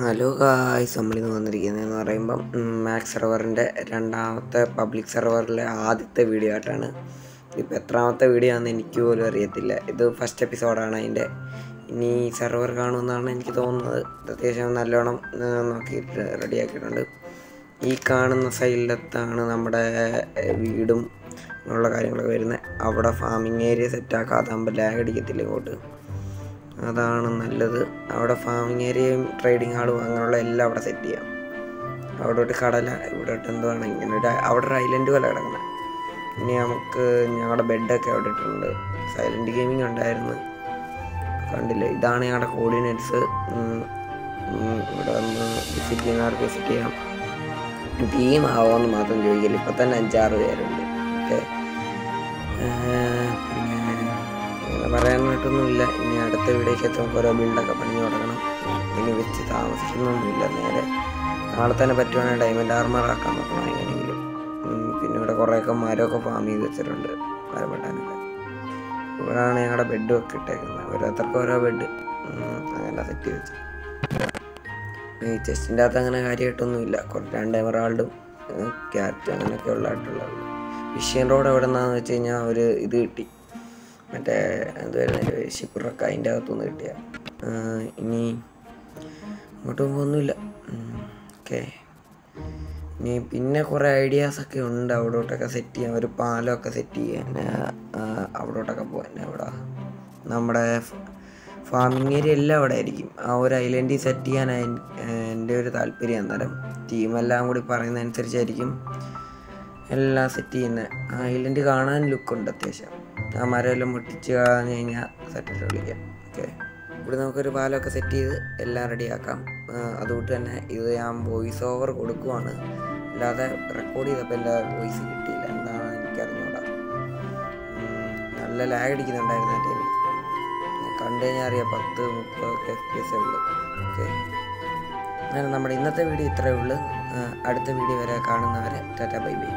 Hello guys നമ്മളിന്ന് വന്നിരിക്കുന്നതെന്ന് പറയുമ്പം max സെർവറിന്റെ രണ്ടാമത്തെ പബ്ലിക് സെർവറിലെ ആദ്യത്തെ വീഡിയോ ആയിട്ടാണ്. ഇപ്പോൾ എത്രാമത്തെ വീഡിയോ ആണെന്ന് എനിക്ക് പോലും അറിയത്തില്ല. ഇത് ഫസ്റ്റ് എപ്പിസോഡാണ് അതിന്റെ ഇനി സെർവർ കാണുമെന്നാണ് എനിക്ക് തോന്നുന്നത്. അത്യാവശ്യം നല്ലോണം നോക്കി നോക്കിയിട്ട് റെഡിയാക്കിയിട്ടുണ്ട് ഈ കാണുന്ന സൈഡിലത്താണ് നമ്മുടെ വീടും അങ്ങനെയുള്ള കാര്യങ്ങളൊക്കെ വരുന്നത്. അവിടെ ഫാമിംഗ് ഏരിയ സെറ്റാക്കാതാകുമ്പോൾ ലാഗ് അടിക്കത്തില്ല ഇങ്ങോട്ട്. അതാണ് നല്ലത്. അവിടെ ഫാമിംഗ് ഏരിയയും ട്രേഡിംഗ് ഹാളും അങ്ങനെയുള്ള എല്ലാം അവിടെ സെറ്റ് ചെയ്യാം. അവിടെ ഒരു കടല ഇവിടെ ഒരു എന്തുവാണ് ഇങ്ങനെ ഒരു അവിടെ ഒരു ഐലൻഡ് പോലെ കിടക്കണം ഇനി നമുക്ക് ഞങ്ങളുടെ ബെഡൊക്കെ അവിടെ ഇട്ടിട്ടുണ്ട്. സൈലന്റ് ഗെയിമിംഗ് ഉണ്ടായിരുന്നു. കണ്ടില്ല? ഇതാണ് ഞങ്ങളുടെ കോർഡിനേറ്റ്സ് ഇവിടെ വന്ന് വിസിറ്റ് ചെയ്യുന്നവർക്ക് വിസിറ്റ് ചെയ്യാം. ടീം ആവുമെന്ന് മാത്രം ചോദിക്കില്ല ഇപ്പം തന്നെ അഞ്ചാറ് പേരുണ്ട്. ഓക്കെ പറയാനായിട്ടൊന്നുമില്ല. ഇനി അടുത്ത വീടേക്ക് എത്തുമ്പോൾ ഓരോ ബിൽഡൊക്കെ പണിഞ്ഞു തുടങ്ങണം. ഇനി വെച്ച് താമസിക്കുന്നൊന്നുമില്ല നേരെ. നാളെ തന്നെ പറ്റുവാണെങ്കിൽ ഡയമണ്ട് ആർമർ ആക്കാൻ നോക്കണം എങ്ങനെയെങ്കിലും. പിന്നെ ഇവിടെ കുറേയൊക്കെ മരമൊക്കെ ഫാം ചെയ്ത് വെച്ചിട്ടുണ്ട്. മരം വെട്ടാനൊക്കെ ഇവിടെയാണ് ഞങ്ങളുടെ ബെഡും ഒക്കെ ഇട്ടേക്കുന്നത്. ഓരോരുത്തർക്ക് ഓരോ ബെഡ് അങ്ങനെ സെറ്റ് വെച്ച്. ഈ ചെസ്റ്റിന്റെ അകത്ത് അങ്ങനെ കാര്യമായിട്ടൊന്നുമില്ല. കുറച്ച് രണ്ട് എമറാൾഡും ക്യാരറ്റ് അങ്ങനെയൊക്കെ ഉള്ളതായിട്ടുള്ളത് വിഷ്യൻ റോഡ് എവിടെ നിന്നാന്ന് വെച്ച് കഴിഞ്ഞാൽ ഒരു ഇത് കിട്ടി. മറ്റേ എന്തുവായിരുന്നു ശിപ്പുറൊക്കെ അതിന്റെ അകത്തുനിന്ന് കിട്ടിയ. ഇനി അങ്ങോട്ട് പോകുമ്പോൾ ഒന്നുമില്ല. ഓക്കെ. ഇനി പിന്നെ കുറേ ഐഡിയാസൊക്കെ ഉണ്ട് അവിടോട്ടൊക്കെ സെറ്റ് ചെയ്യാൻ. ഒരു പാലമൊക്കെ സെറ്റ് ചെയ്യാൻ അവിടോട്ടൊക്കെ പോകാൻ അവിടെ നമ്മുടെ ഫാമിംഗ് ഏരിയ എല്ലാം അവിടെ ആയിരിക്കും. ആ ഒരു ഐലൻഡിൽ സെറ്റ് ചെയ്യാൻ എന്റെ ഒരു താല്പര്യം. അന്നേരം ടീമെല്ലാം കൂടി പറയുന്നതനുസരിച്ചായിരിക്കും എല്ലാം സെറ്റ് ചെയ്യുന്നത് ഐലൻഡ് കാണാൻ ലുക്കുണ്ട് അത്യാവശ്യം. ആ മരമെല്ലാം മുട്ടിച്ച് കളഞ്ഞു കഴിഞ്ഞാൽ സെറ്റായിട്ട് വിളിക്കാം ഓക്കെ ഇവിടെ നമുക്കൊരു പാലമൊക്കെ സെറ്റ് ചെയ്ത് എല്ലാം റെഡിയാക്കാം അതുകൊണ്ട് തന്നെ ഇത് ഞാൻ വോയിസ് ഓവർ കൊടുക്കുവാണ്. അല്ലാതെ റെക്കോർഡ് ചെയ്തപ്പോൾ എന്റെ വോയിസ് കിട്ടിയില്ല. എന്താണ് എനിക്കറിഞ്ഞൂടാ. നല്ല ലാഗ് അടിക്കുന്നുണ്ടായിരുന്നു ടൈമിൽ കണ്ടു കഴിഞ്ഞാൽ അറിയാം പത്ത് മുപ്പത് എഫ് പി എസ് ഉള്ളു. ഓക്കെ അങ്ങനെ നമ്മുടെ ഇന്നത്തെ വീഡിയോ ഇത്രയേ ഉള്ളൂ. അടുത്ത വീഡിയോ വരെ കാണുന്നവരെ ടാറ്റ ബൈ ബൈ.